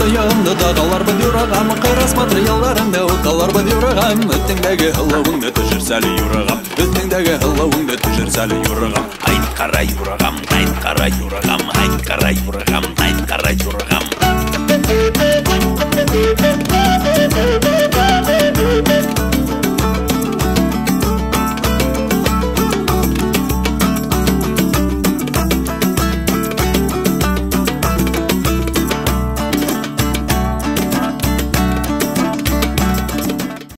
атайымды дағаларбын юрағам қарасматыр елдарыңда оқаларбын юрағам өтіңдегі ылауыңды түжір сәлі юрағам өтіңдегі ылауыңды түжір сәлі юрағам айт қара юрағам айт қара юрағам айт қара юрағам